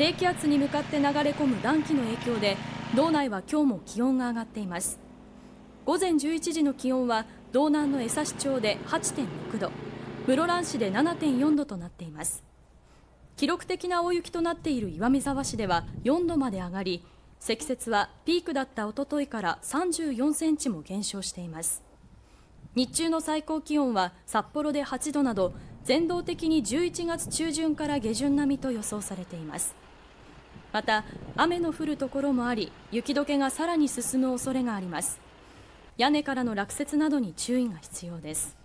低気圧に向かって流れ込む暖気の影響で道内は今日も気温が上がっています。午前11時の気温は道南の江差町で8.6度室蘭市で7.4度となっています。記録的な大雪となっている岩見沢市では4度まで上がり積雪はピークだったおとといから34センチも減少しています。日中の最高気温は札幌で8度など全道的に11月中旬から下旬並みと予想されています。また雨の降るところもあり雪解けがさらに進む恐れがあります。屋根からの落雪などに注意が必要です。